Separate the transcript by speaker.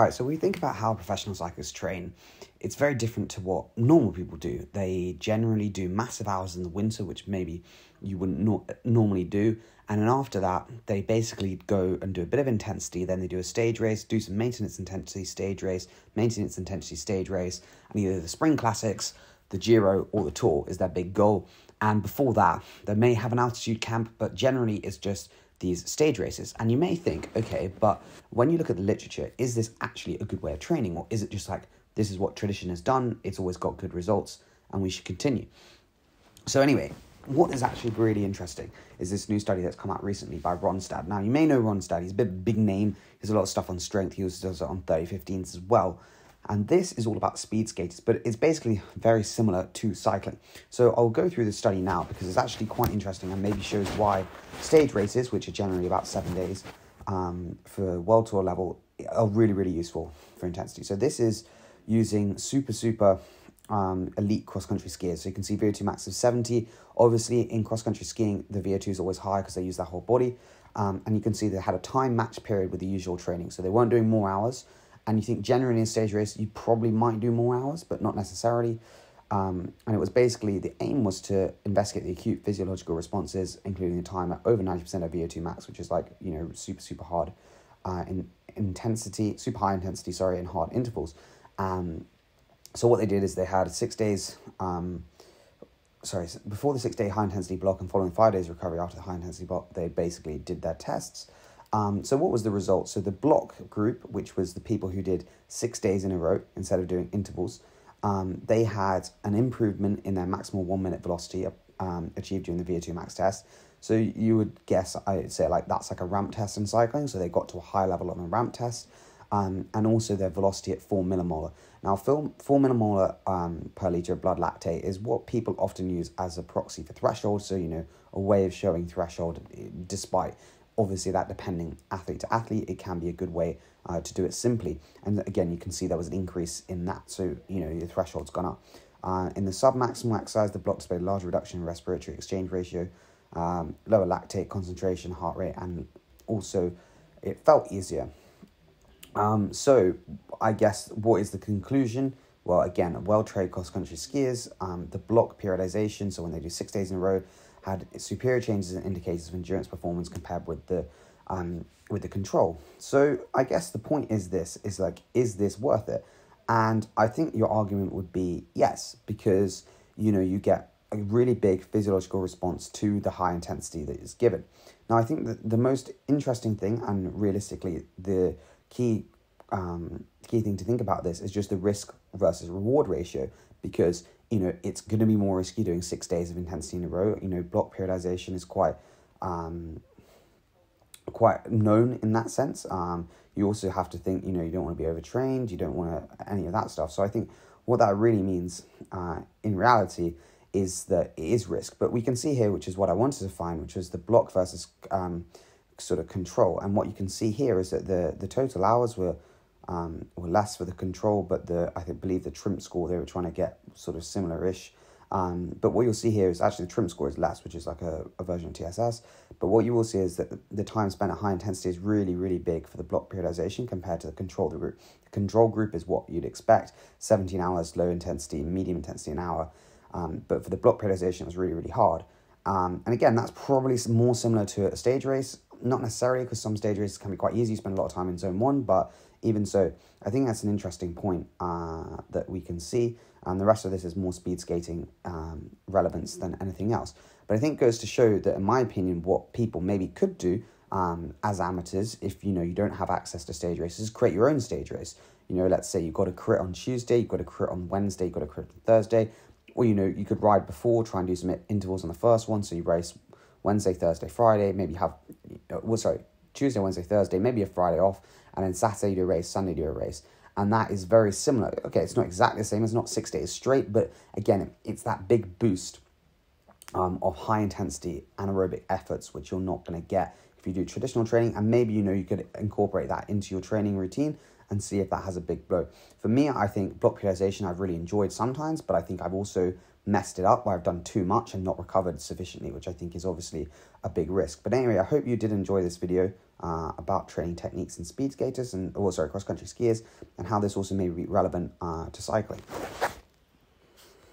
Speaker 1: All right, so we think about how professional cyclists train. It's very different to what normal people do. They generally do massive hours in the winter, which maybe you wouldn't no- normally do. And then after that, they basically go and do a bit of intensity. Then they do a stage race, do some maintenance intensity stage race, maintenance intensity stage race, and either the Spring Classics, the Giro, or the Tour is their big goal. And before that, they may have an altitude camp, but generally it's just these stage races. And you may think, okay, but when you look at the literature, is this actually a good way of training? Or is it just like, this is what tradition has done, it's always got good results, and we should continue? So, anyway, what is actually really interesting is this new study that's come out recently by Rønnestad. Now, you may know Rønnestad, he's a bit big name, he a lot of stuff on strength, he also does it on 30 15s as well. And this is all about speed skaters, but it's basically very similar to cycling. So I'll go through the study now because it's actually quite interesting and maybe shows why stage races, which are generally about seven days um, for world tour level, are really, really useful for intensity. So this is using super, super um, elite cross country skiers. So you can see VO2 max of 70. Obviously, in cross country skiing, the VO2 is always high because they use their whole body. Um, and you can see they had a time match period with the usual training. So they weren't doing more hours and you think generally in stage race you probably might do more hours, but not necessarily. Um, and it was basically the aim was to investigate the acute physiological responses, including the time at over 90% of VO2 max, which is like, you know, super, super hard uh, in intensity, super high intensity, sorry, in hard intervals. Um, so what they did is they had six days, um, sorry, before the six day high intensity block and following five days recovery after the high intensity block, they basically did their tests um, so what was the result? So the block group, which was the people who did six days in a row instead of doing intervals, um, they had an improvement in their maximal one minute velocity um, achieved during the VO2 max test. So you would guess, I'd say like that's like a ramp test in cycling. So they got to a high level on a ramp test. Um, and also their velocity at 4 millimolar. Now, 4, 4 millimolar um, per litre of blood lactate is what people often use as a proxy for threshold. So, you know, a way of showing threshold despite obviously that depending athlete to athlete it can be a good way uh, to do it simply. And again you can see there was an increase in that. So you know the threshold's gone up. Uh, in the submaximal exercise the block displayed a large reduction in respiratory exchange ratio um, lower lactate concentration heart rate and also it felt easier. Um, so i guess what is the conclusion? Well again well-trained cross-country skiers um, the block periodization so when they do six days in a row had superior changes in indicators of endurance performance compared with the um, with the control. So I guess the point is this is like, is this worth it? And I think your argument would be yes, because you know you get a really big physiological response to the high intensity that is given. Now I think that the most interesting thing and realistically the key um, key thing to think about this is just the risk versus reward ratio because you know, it's going to be more risky doing six days of intensity in a row. You know, block periodization is quite, um, quite known in that sense. Um, you also have to think, you know, you don't want to be overtrained, you don't want to, any of that stuff. So I think what that really means uh, in reality is that it is risk. But we can see here, which is what I wanted to find, which was the block versus um, sort of control. And what you can see here is that the, the total hours were um, were less for the control, but the I believe the trim score they were trying to get sort of similar-ish. Um, but what you'll see here is actually the trim score is less, which is like a, a version of TSS. But what you will see is that the time spent at high intensity is really, really big for the block periodization compared to the control group. The control group is what you'd expect 17 hours, low intensity, medium intensity, an hour. Um, but for the block periodization, it was really, really hard. Um, and again, that's probably more similar to a stage race. Not necessarily because some stage races can be quite easy, you spend a lot of time in zone one, but even so, I think that's an interesting point uh, that we can see. And the rest of this is more speed skating um, relevance than anything else. But I think goes to show that, in my opinion, what people maybe could do um, as amateurs, if you know you don't have access to stage races, create your own stage race. You know, let's say you've got a crit on Tuesday, you've got a crit on Wednesday, you've got a crit on Thursday, or you know you could ride before, try and do some intervals on the first one, so you race Wednesday, Thursday, Friday, maybe have, well, sorry, Tuesday, Wednesday, Thursday, maybe a Friday off, and then Saturday do a race, Sunday do a race. And that is very similar. Okay, it's not exactly the same, it's not six days straight, but again, it's that big boost um, of high intensity anaerobic efforts, which you're not going to get if you do traditional training. And maybe you know you could incorporate that into your training routine and see if that has a big blow. For me, I think block periodization I've really enjoyed sometimes, but I think I've also messed it up where I've done too much and not recovered sufficiently, which I think is obviously a big risk. But anyway, I hope you did enjoy this video. uh, about training techniques in speed skaters and, or sorry, cross country skiers, and how this also may be relevant uh, to cycling.